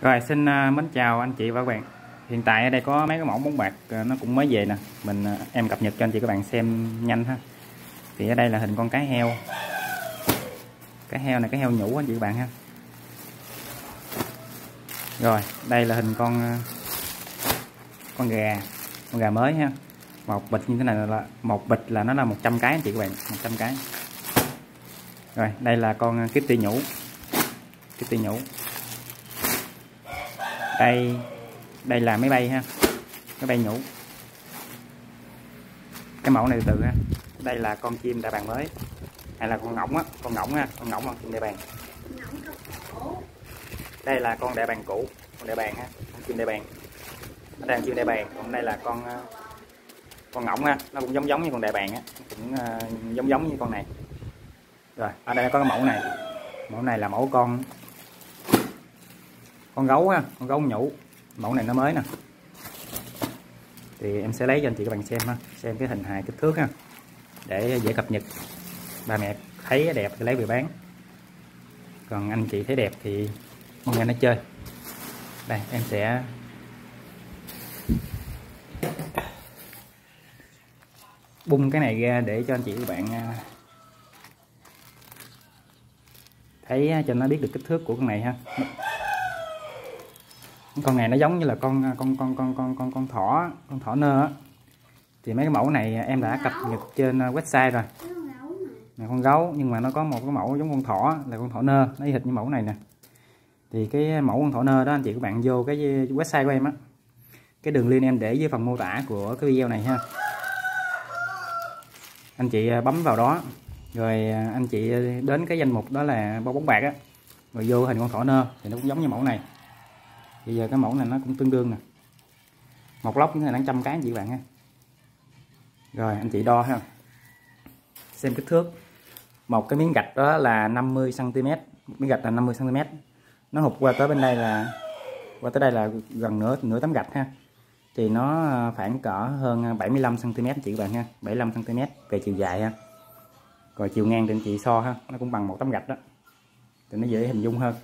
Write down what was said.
Rồi, xin à, mến chào anh chị và các bạn. Hiện tại ở đây có mấy cái mẫu bóng bạc à, nó cũng mới về nè. Mình à, em cập nhật cho anh chị các bạn xem nhanh ha. Thì ở đây là hình con cái heo. Cái heo này cái heo nhũ anh chị các bạn ha. Rồi, đây là hình con con gà Con gà mới ha. Một bịch như thế này là, một bịch là nó là 100 cái anh chị các bạn 100 cái. Rồi, đây là con Kitty nhũ. Kitty nhũ đây. Đây là máy bay ha. Máy bay nhũ. Cái mẫu này từ ha. Đây là con chim đại bàng mới. Hay là con ngỗng á. Con ngỗng ha. Con ngỗng con chim đại bàng đây là con đại bàng cũ. Con đại bàng ha. Con chim đại bàng ở đây là chim đại bàng còn đây là con ờ, con ngỗng ha. Nó cũng giống giống như con đại bàng á. Cũng uh, giống giống như con này. Rồi ở đây có cái mẫu này. Mẫu này là mẫu con con gấu ha, con gấu nhũ. Mẫu này nó mới nè. Thì em sẽ lấy cho anh chị các bạn xem ha, xem cái hình hài kích thước ha, để dễ cập nhật. Ba mẹ thấy đẹp thì lấy về bán. Còn anh chị thấy đẹp thì mong anh nó chơi. Đây, em sẽ bung cái này ra để cho anh chị các bạn à, thấy à, cho nó biết được kích thước của con này ha con này nó giống như là con con con con con con con thỏ con thỏ nơ á. Thì mấy cái mẫu này em đã cập nhật trên website rồi. Này con gấu nhưng mà nó có một cái mẫu giống con thỏ là con thỏ nơ. Nó hệt như mẫu này nè. Thì cái mẫu con thỏ nơ đó anh chị các bạn vô cái website của em á. Cái đường link em để dưới phần mô tả của cái video này ha. Anh chị bấm vào đó. Rồi anh chị đến cái danh mục đó là bóng bạc á. Rồi vô hình con thỏ nơ thì nó cũng giống như mẫu này bây giờ cái mẫu này nó cũng tương đương nè. Một lốc như là trăm cái chị bạn ha. Rồi, anh chị đo ha. Xem kích thước. Một cái miếng gạch đó là 50 cm một miếng gạch là 50 cm nó hụt qua tới bên đây là, qua tới đây là gần nửa nửa tấm gạch ha. Thì nó à, khoảng cỡ hơn 75 cm chị bạn ha. 75 cm về chiều dài ha. Rồi chiều ngang thì anh chị so ha. Nó cũng bằng một tấm gạch đó. Thì nó dễ hình dung hơn.